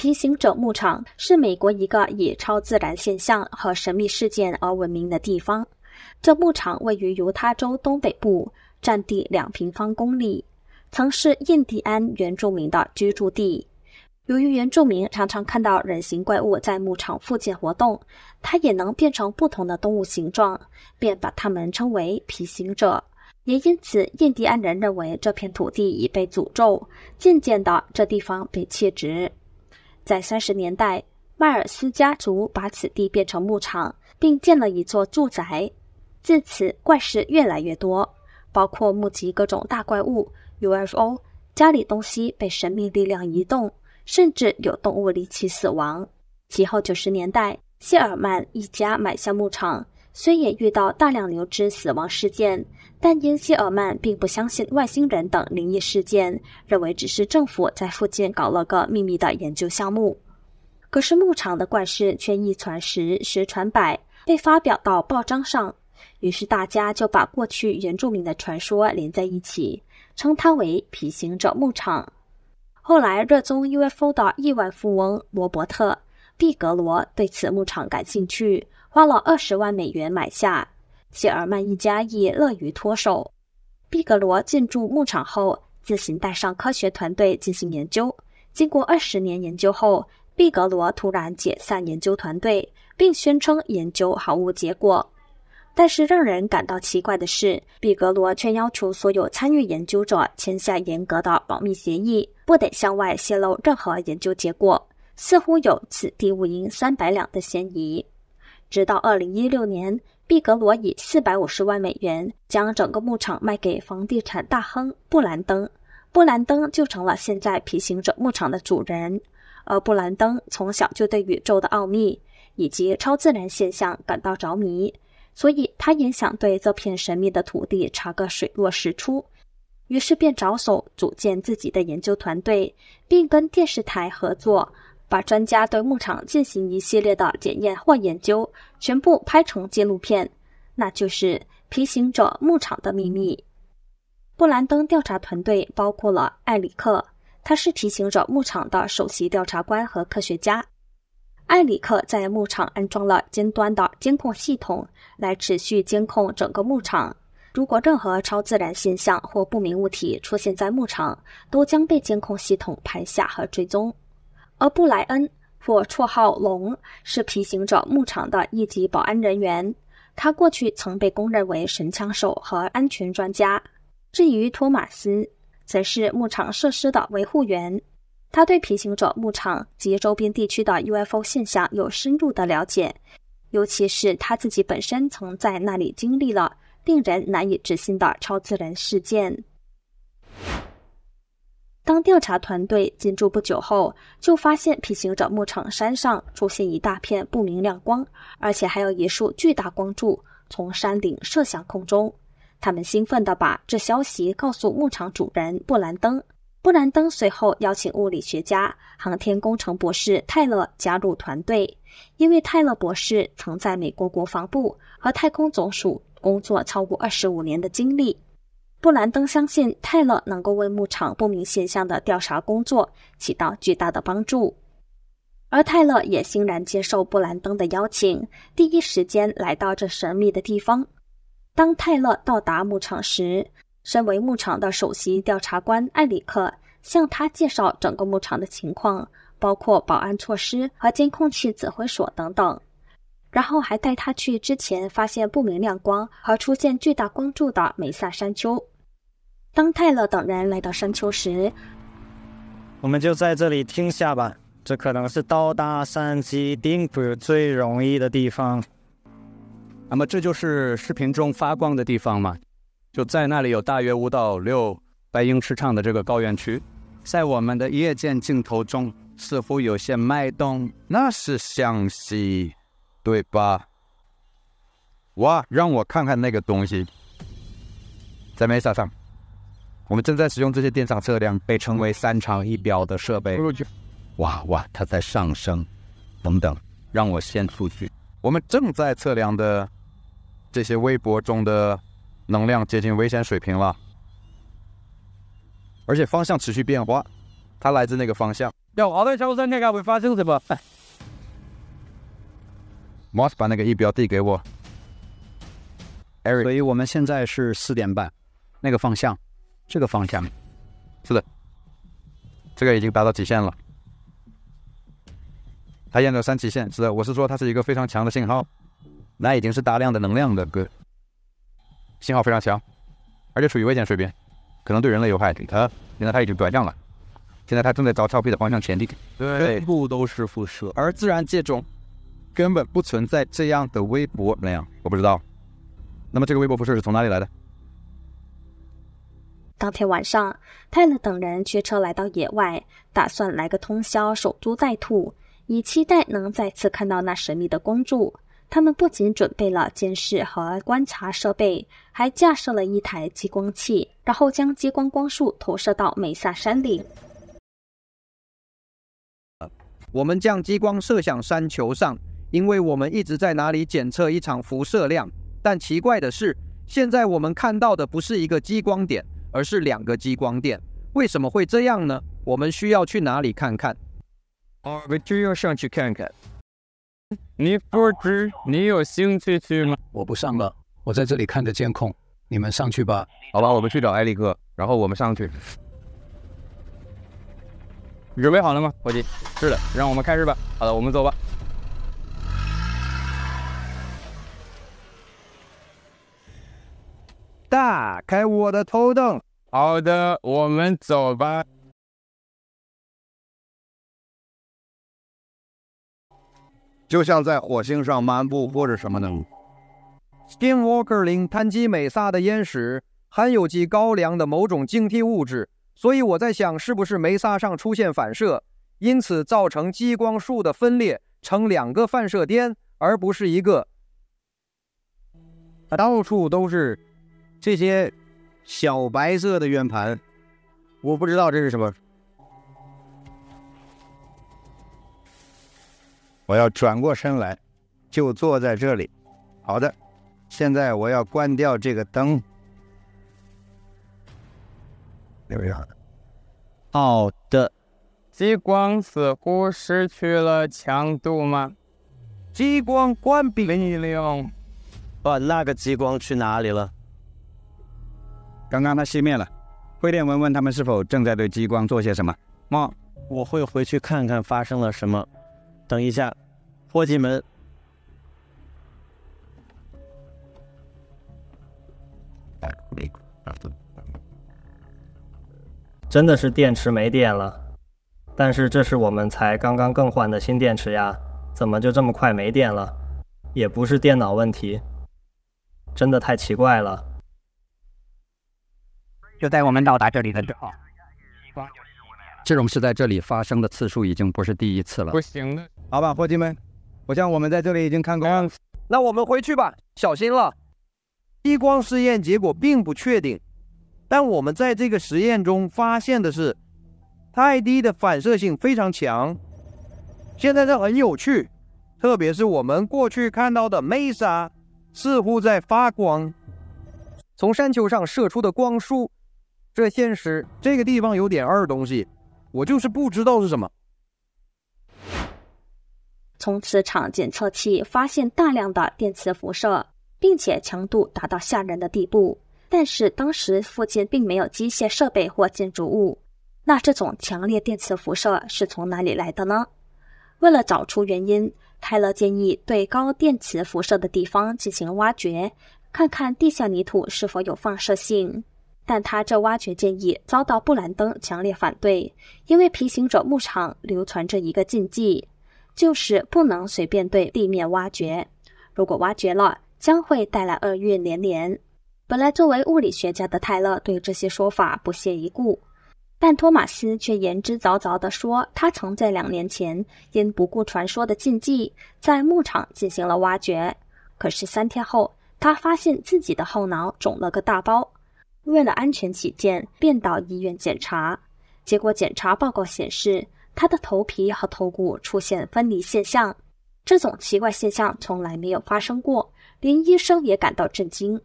平行者牧场是美国一个以超自然现象和神秘事件而闻名的地方。这牧场位于犹他州东北部，占地两平方公里，曾是印第安原住民的居住地。由于原住民常常看到人形怪物在牧场附近活动，它也能变成不同的动物形状，便把它们称为皮行者。也因此，印第安人认为这片土地已被诅咒，渐渐的，这地方被弃置。在三十年代，迈尔斯家族把此地变成牧场，并建了一座住宅。自此，怪事越来越多，包括目击各种大怪物、UFO、家里东西被神秘力量移动。甚至有动物离奇死亡。其后九十年代，谢尔曼一家买下牧场，虽也遇到大量牛只死亡事件，但因谢尔曼并不相信外星人等灵异事件，认为只是政府在附近搞了个秘密的研究项目。可是牧场的怪事却一传十，十传百，被发表到报章上，于是大家就把过去原住民的传说连在一起，称它为皮行者牧场。后来，热衷 UFO 的亿万富翁罗伯特·毕格罗对此牧场感兴趣，花了二十万美元买下。谢尔曼一家亦乐于脱手。毕格罗进驻牧场后，自行带上科学团队进行研究。经过二十年研究后，毕格罗突然解散研究团队，并宣称研究毫无结果。但是让人感到奇怪的是，毕格罗却要求所有参与研究者签下严格的保密协议，不得向外泄露任何研究结果，似乎有此地无银三百两的嫌疑。直到二零一六年，毕格罗以四百五十万美元将整个牧场卖给房地产大亨布兰登，布兰登就成了现在皮行者牧场的主人。而布兰登从小就对宇宙的奥秘以及超自然现象感到着迷。所以，他也想对这片神秘的土地查个水落石出，于是便着手组建自己的研究团队，并跟电视台合作，把专家对牧场进行一系列的检验或研究，全部拍成纪录片，那就是《皮行者牧场的秘密》。布兰登调查团队包括了艾里克，他是皮行者牧场的首席调查官和科学家。艾里克在牧场安装了尖端的监控系统，来持续监控整个牧场。如果任何超自然现象或不明物体出现在牧场，都将被监控系统拍下和追踪。而布莱恩或绰号“龙”是皮行者牧场的一级保安人员，他过去曾被公认为神枪手和安全专家。至于托马斯，则是牧场设施的维护员。他对皮行者牧场及周边地区的 UFO 现象有深入的了解，尤其是他自己本身曾在那里经历了令人难以置信的超自然事件。当调查团队进驻不久后，就发现平行者牧场山上出现一大片不明亮光，而且还有一束巨大光柱从山顶射向空中。他们兴奋地把这消息告诉牧场主人布兰登。布兰登随后邀请物理学家、航天工程博士泰勒加入团队，因为泰勒博士曾在美国国防部和太空总署工作超过二十五年的经历。布兰登相信泰勒能够为牧场不明现象的调查工作起到巨大的帮助，而泰勒也欣然接受布兰登的邀请，第一时间来到这神秘的地方。当泰勒到达牧场时，身为牧场的首席调查官艾里克向他介绍整个牧场的情况，包括保安措施和监控器指挥所等等，然后还带他去之前发现不明亮光和出现巨大光柱的梅萨山丘。当泰勒等人来到山丘时，我们就在这里停下吧。这可能是到达山脊顶部最容易的地方。那么，这就是视频中发光的地方吗？就在那里有大约五到六百英尺长的这个高原区，在我们的夜间镜头中似乎有些脉动，那是湘西，对吧？哇，让我看看那个东西，在 Mesa 上，我们正在使用这些电场测量被称为三长一表的设备。哇哇，它在上升。等等，让我先出去。我们正在测量的这些微波中的。能量接近危险水平了，而且方向持续变化，它来自那个方向。有好多求生，看看会发生什么。Moss 把那个仪表递给我。Eric，所以我们现在是四点半，那个方向，这个方向。是的，这个已经达到极限了。它验到三极限，是的，我是说它是一个非常强的信号，那已经是大量的能量的个信号非常强，而且处于危险水平，可能对人类有害。它现在它已经转向了，现在它正在朝峭壁的方向前进。对，全部都是辐射。而自然界中根本不存在这样的微博那样，我不知道。那么这个微博辐射是从哪里来的？当天晚上，泰勒等人驱车来到野外，打算来个通宵守株待兔，以期待能再次看到那神秘的光柱。他们不仅准备了监视和观察设备，还架设了一台激光器，然后将激光光束投射到梅萨山顶。我们将激光射向山丘上，因为我们一直在哪里检测一场辐射量。但奇怪的是，现在我们看到的不是一个激光点，而是两个激光点。为什么会这样呢？我们需要去哪里看看？哦，我就要上去看看。你不知你有兴趣去吗？我不上了，我在这里看着监控，你们上去吧。好吧，我们去找艾利克，然后我们上去。你准备好了吗，伙计？是的，让我们开始吧。好的，我们走吧。打开我的头灯。好的，我们走吧。就像在火星上漫步或者什么的。Skinwalker 岭滩基美萨的烟石含有极高量的某种晶体物质，所以我在想，是不是梅萨上出现反射，因此造成激光束的分裂成两个反射点，而不是一个。到处都是这些小白色的圆盘，我不知道这是什么。我要转过身来，就坐在这里。好的，现在我要关掉这个灯。留下。好的。激光似乎失去了强度吗？激光关闭。力量。把那个激光去哪里了？刚刚它熄灭了。会电文问他们是否正在对激光做些什么。妈，我会回去看看发生了什么。等一下，伙计们。真的是电池没电了，但是这是我们才刚刚更换的新电池呀，怎么就这么快没电了？也不是电脑问题，真的太奇怪了。就在我们到达这里的时候，这种事在这里发生的次数已经不是第一次了。不行的，好吧，伙计们，我想我们在这里已经看过了。那我们回去吧，小心了。激光试验结果并不确定，但我们在这个实验中发现的是，泰迪的反射性非常强。现在这很有趣，特别是我们过去看到的 Mesa 似乎在发光，从山丘上射出的光束。这现实这个地方有点二东西，我就是不知道是什么。从磁场检测器发现大量的电磁辐射，并且强度达到吓人的地步。但是当时附近并没有机械设备或建筑物，那这种强烈电磁辐射是从哪里来的呢？为了找出原因，泰勒建议对高电磁辐射的地方进行挖掘，看看地下泥土是否有放射性。但他这挖掘建议遭到布兰登强烈反对，因为皮行者牧场流传着一个禁忌，就是不能随便对地面挖掘。如果挖掘了，将会带来厄运连连。本来作为物理学家的泰勒对这些说法不屑一顾，但托马斯却言之凿凿地说，他曾在两年前因不顾传说的禁忌，在牧场进行了挖掘。可是三天后，他发现自己的后脑肿了个大包。为了安全起见，便到医院检查。结果检查报告显示，他的头皮和头骨出现分离现象。这种奇怪现象从来没有发生过，连医生也感到震惊。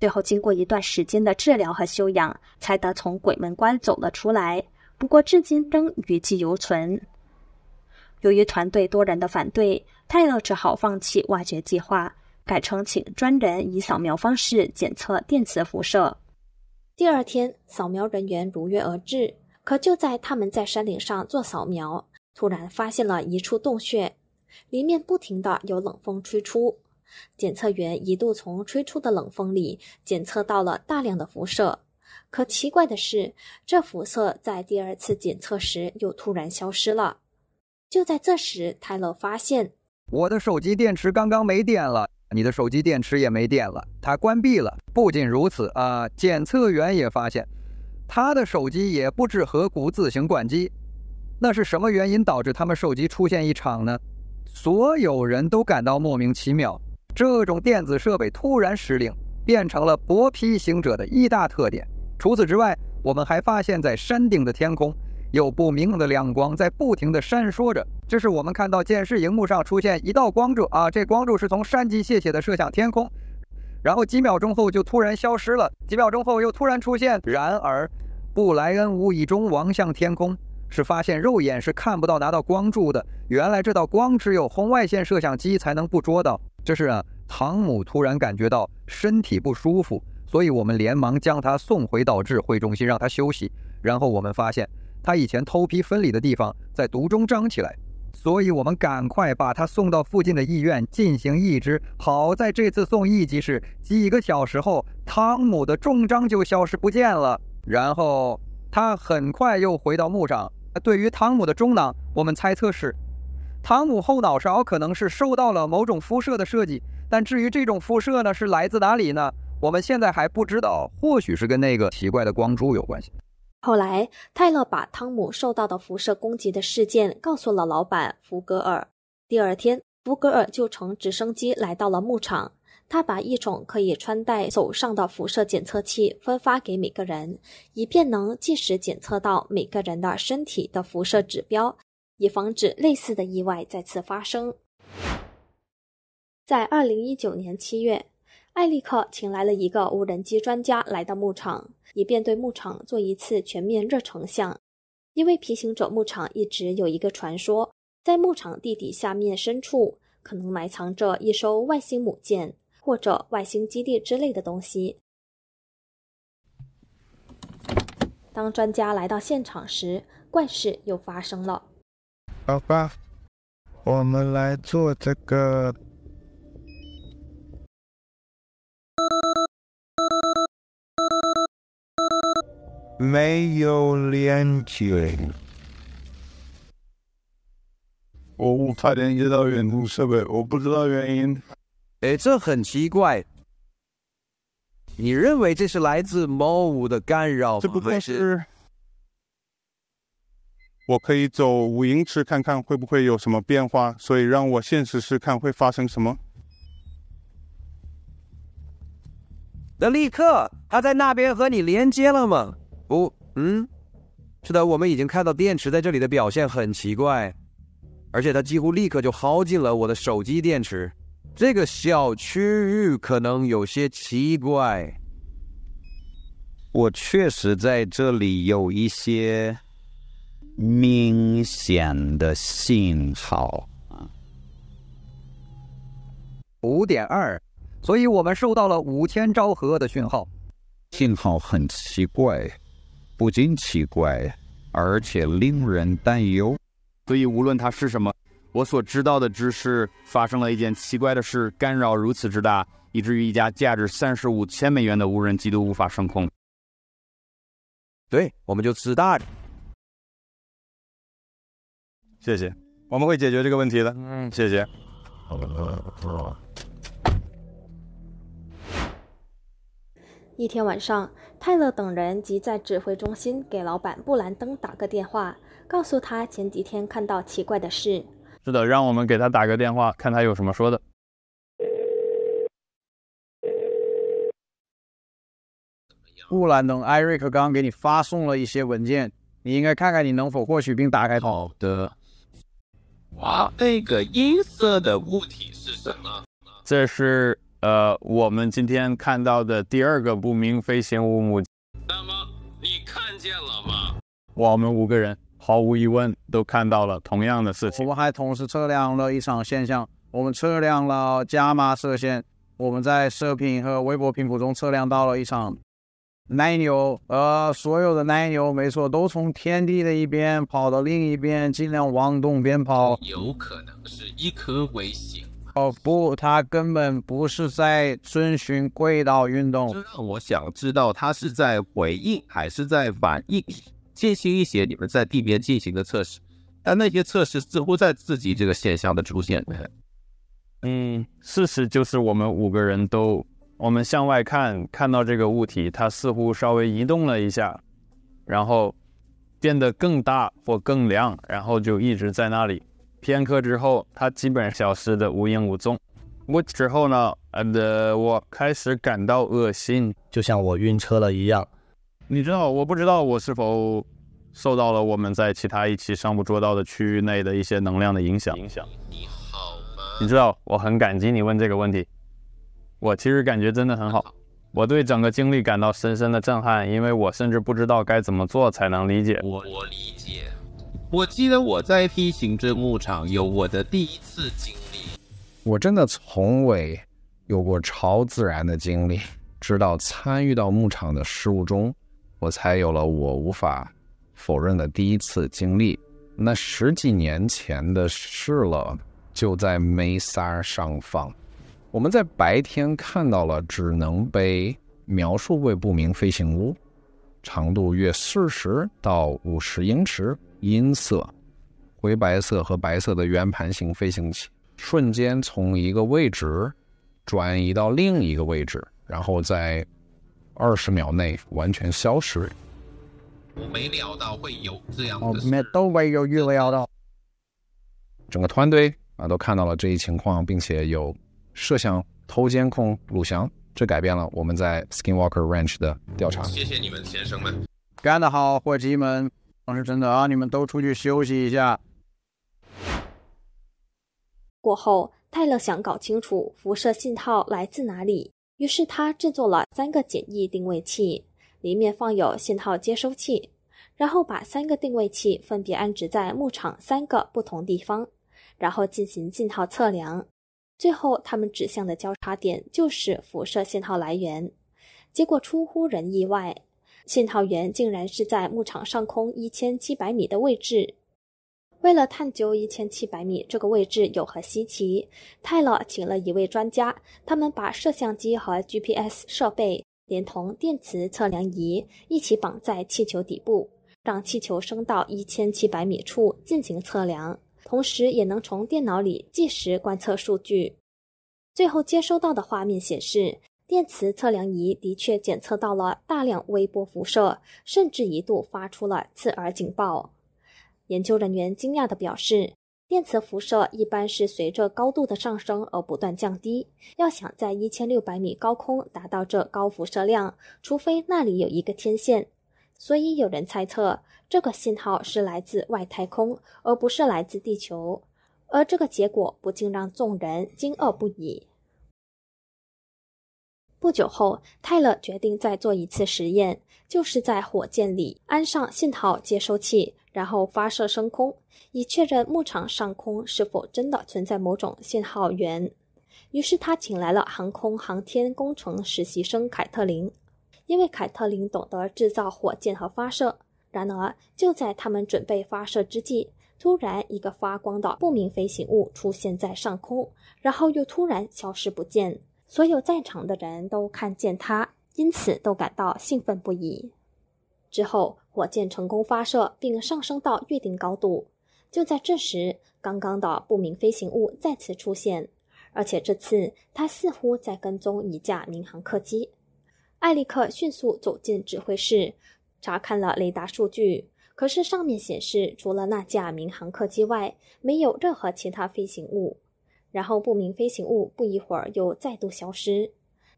最后，经过一段时间的治疗和休养，才得从鬼门关走了出来。不过至今仍余悸犹存。由于团队多人的反对，泰勒只好放弃挖掘计划，改成请专人以扫描方式检测电磁辐射。第二天，扫描人员如约而至，可就在他们在山顶上做扫描，突然发现了一处洞穴，里面不停的有冷风吹出。检测员一度从吹出的冷风里检测到了大量的辐射，可奇怪的是，这辐射在第二次检测时又突然消失了。就在这时，泰勒发现我的手机电池刚刚没电了，你的手机电池也没电了，它关闭了。不仅如此啊，检测员也发现他的手机也不知何故自行关机。那是什么原因导致他们手机出现异常呢？所有人都感到莫名其妙。这种电子设备突然失灵，变成了薄皮行者的一大特点。除此之外，我们还发现，在山顶的天空有不明的亮光在不停地闪烁着。这是我们看到电视荧幕上出现一道光柱啊，这光柱是从山脊斜斜地射向天空，然后几秒钟后就突然消失了，几秒钟后又突然出现。然而，布莱恩无意中望向天空，是发现肉眼是看不到拿到光柱的。原来这道光只有红外线摄像机才能捕捉到。这是啊，汤姆突然感觉到身体不舒服，所以我们连忙将他送回到智慧中心，让他休息。然后我们发现他以前头皮分离的地方在毒中张起来，所以我们赶快把他送到附近的医院进行移植。好在这次送医即是几个小时后，汤姆的重伤就消失不见了。然后他很快又回到墓上。对于汤姆的中囊，我们猜测是。汤姆后脑勺可能是受到了某种辐射的设计，但至于这种辐射呢是来自哪里呢？我们现在还不知道，或许是跟那个奇怪的光珠有关系。后来，泰勒把汤姆受到的辐射攻击的事件告诉了老板福格尔。第二天，福格尔就乘直升机来到了牧场，他把一种可以穿戴手上的辐射检测器分发给每个人，以便能即时检测到每个人的身体的辐射指标。以防止类似的意外再次发生。在二零一九年七月，艾利克请来了一个无人机专家来到牧场，以便对牧场做一次全面热成像。因为皮行者牧场一直有一个传说，在牧场地底下面深处可能埋藏着一艘外星母舰或者外星基地之类的东西。当专家来到现场时，怪事又发生了。好吧，我们来做这个。没有连接。我无法连接到远处设备，我不知道原因。哎，这很奇怪。你认为这是来自某物的干扰吗？这不会是。我可以走五英尺看看会不会有什么变化，所以让我先试试看会发生什么。那立刻，他在那边和你连接了吗？不，嗯，是的，我们已经看到电池在这里的表现很奇怪，而且它几乎立刻就耗尽了我的手机电池。这个小区域可能有些奇怪。我确实在这里有一些。明显的信号啊，五点二，所以我们收到了五千兆赫的讯号。信号很奇怪，不仅奇怪，而且令人担忧。所以无论它是什么，我所知道的知识发生了一件奇怪的事，干扰如此之大，以至于一架价值三十五千美元的无人机都无法升空。对，我们就自大着。谢谢，我们会解决这个问题的。嗯，谢谢。一天晚上，泰勒等人即在指挥中心给老板布兰登打个电话，告诉他前几天看到奇怪的事。是的，让我们给他打个电话，看他有什么说的。布兰登·艾瑞克刚给你发送了一些文件，你应该看看你能否获取并打开。好的。哇，那个银色的物体是什么？这是呃，我们今天看到的第二个不明飞行物母。那么你看见了吗？我们五个人毫无疑问都看到了同样的事情。我们还同时测量了一场现象，我们测量了伽马射线，我们在射频和微波频谱中测量到了一场奶牛，呃，所有的奶牛，没错，都从天地的一边跑到另一边，尽量往东边跑。有可能是一颗卫星。哦不，他根本不是在遵循轨道运动。这让我想知道，他是在回应还是在反应？进行一些你们在地面进行的测试，但那些测试似乎在自己这个现象的出现。嗯，事实就是我们五个人都，我们向外看，看到这个物体，它似乎稍微移动了一下，然后变得更大或更亮，然后就一直在那里。片刻之后，它基本消失的无影无踪。我之后呢？呃，我开始感到恶心，就像我晕车了一样。你知道，我不知道我是否受到了我们在其他一期上不捉到的区域内的一些能量的影响。影响。你好吗？你知道，我很感激你问这个问题。我其实感觉真的很好。我对整个经历感到深深的震撼，因为我甚至不知道该怎么做才能理解。我我理解。我记得我在 T 行政牧场有我的第一次经历。我真的从未有过超自然的经历，直到参与到牧场的事务中。我才有了我无法否认的第一次经历。那十几年前的事了，就在梅萨尔上方。我们在白天看到了只能被描述为不明飞行物，长度约四十到五十英尺，银色、灰白色和白色的圆盘形飞行器，瞬间从一个位置转移到另一个位置，然后在。二十秒内完全消失。我没料到会有这样的。都没有预料到。整个团队啊都看到了这一情况，并且有摄像头监控录像，这改变了我们在 Skinwalker Ranch 的调查。谢谢你们，先生们，干得好，伙计们！是真的啊，你们都出去休息一下。过后，泰勒想搞清楚辐射信号来自哪里。于是他制作了三个简易定位器，里面放有信号接收器，然后把三个定位器分别安置在牧场三个不同地方，然后进行信号测量。最后，他们指向的交叉点就是辐射信号来源。结果出乎人意外，信号源竟然是在牧场上空一千七百米的位置。为了探究一千七百米这个位置有何稀奇，泰勒请了一位专家。他们把摄像机和 GPS 设备连同电磁测量仪一起绑在气球底部，让气球升到一千七百米处进行测量，同时也能从电脑里计时观测数据。最后接收到的画面显示，电磁测量仪的确检测到了大量微波辐射，甚至一度发出了刺耳警报。研究人员惊讶地表示，电磁辐射一般是随着高度的上升而不断降低。要想在一千六百米高空达到这高辐射量，除非那里有一个天线。所以有人猜测，这个信号是来自外太空，而不是来自地球。而这个结果不禁让众人惊愕不已。不久后，泰勒决定再做一次实验，就是在火箭里安上信号接收器。然后发射升空，以确认牧场上空是否真的存在某种信号源。于是他请来了航空航天工程实习生凯特琳，因为凯特琳懂得制造火箭和发射。然而，就在他们准备发射之际，突然一个发光的不明飞行物出现在上空，然后又突然消失不见。所有在场的人都看见它，因此都感到兴奋不已。之后。火箭成功发射并上升到预定高度。就在这时，刚刚的不明飞行物再次出现，而且这次它似乎在跟踪一架民航客机。艾利克迅速走进指挥室，查看了雷达数据，可是上面显示，除了那架民航客机外，没有任何其他飞行物。然后，不明飞行物不一会儿又再度消失。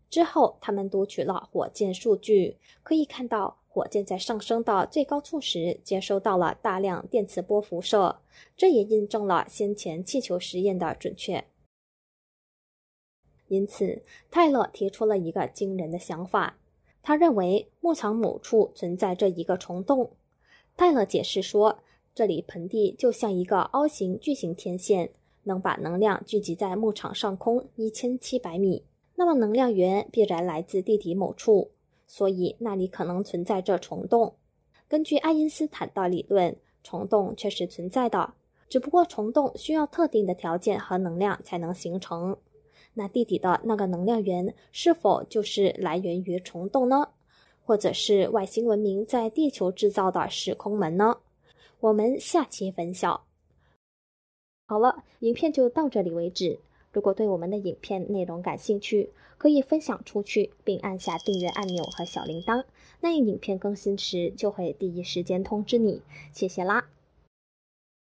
之后，他们读取了火箭数据，可以看到。火箭在上升到最高处时，接收到了大量电磁波辐射，这也印证了先前气球实验的准确。因此，泰勒提出了一个惊人的想法。他认为牧场某处存在着一个虫洞，泰勒解释说，这里盆地就像一个凹形巨型天线，能把能量聚集在牧场上空一千七百米。那么能量源必然来自地底某处，所以那里可能存在着虫洞。根据爱因斯坦的理论，虫洞确实存在的，只不过虫洞需要特定的条件和能量才能形成。那地底的那个能量源是否就是来源于虫洞呢？或者是外星文明在地球制造的时空门呢？我们下期分晓。好了，影片就到这里为止。如果对我们的影片内容感兴趣，可以分享出去，并按下订阅按钮和小铃铛，那影片更新时就会第一时间通知你。谢谢啦！